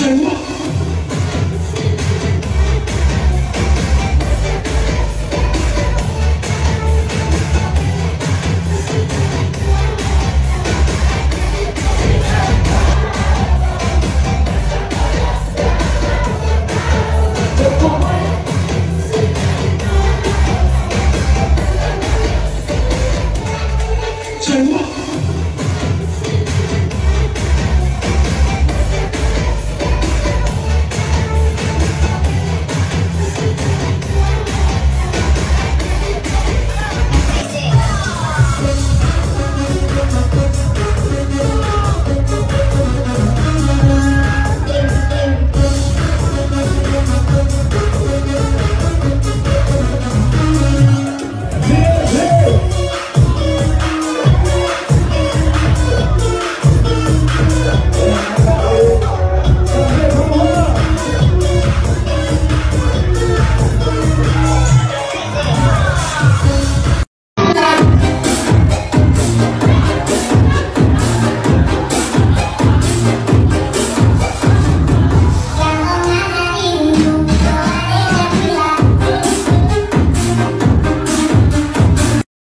真我。